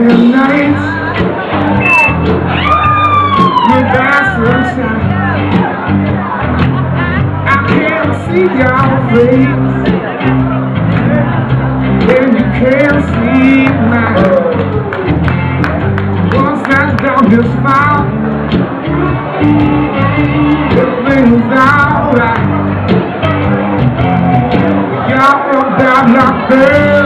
bitter nights. Your bachelor shine. I can't see your face. And you can't see mine. Once that dog is found, everything's alright. Y'all bad your face.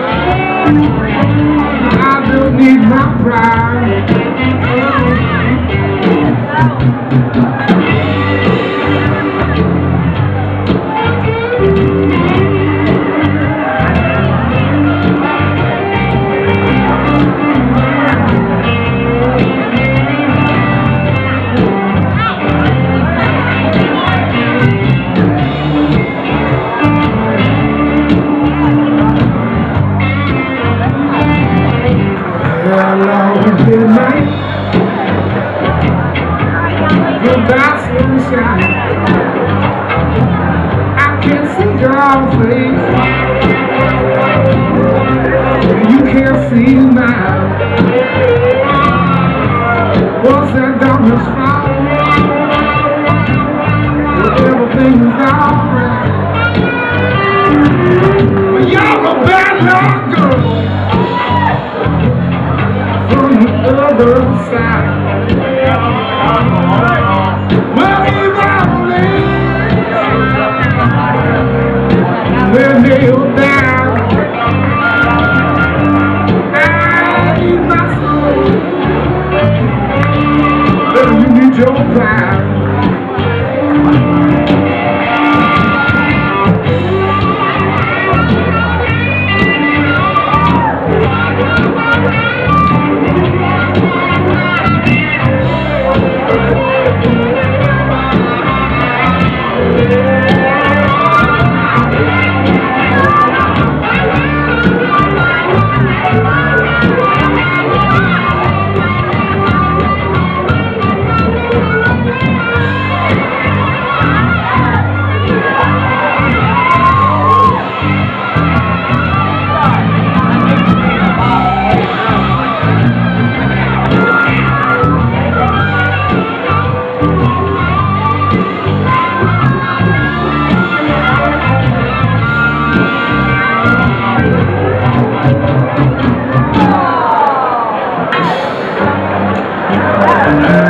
I can see your face. You can't see mine. Once that darkness falls, everything's alright. You're a bad luck other side. Well, if I live, then they'll Hello,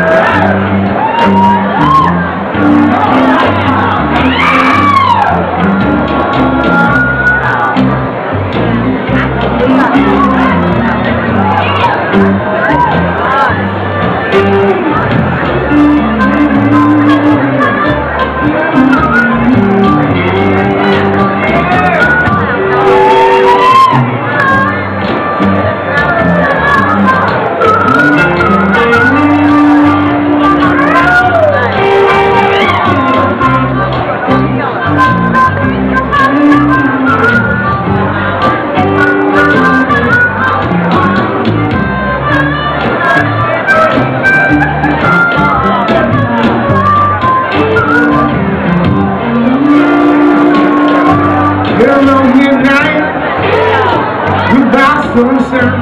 Sunshine.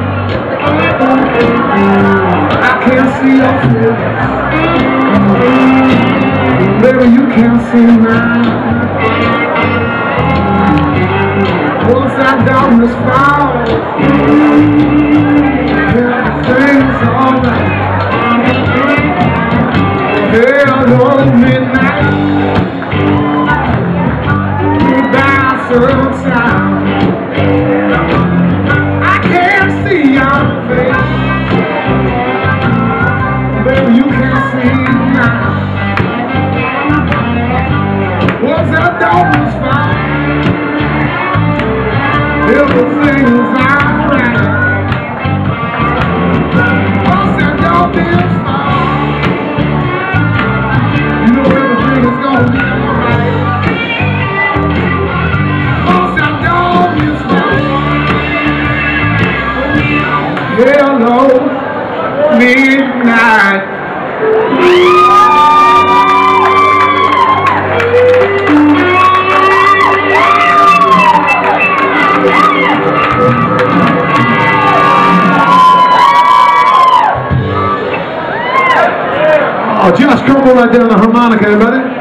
I can't see your face. Baby, you can't see mine. Once that darkness falls, everything's alright. Hello, midnight. Everything's alright. Josh Crumble right there on the harmonica, everybody.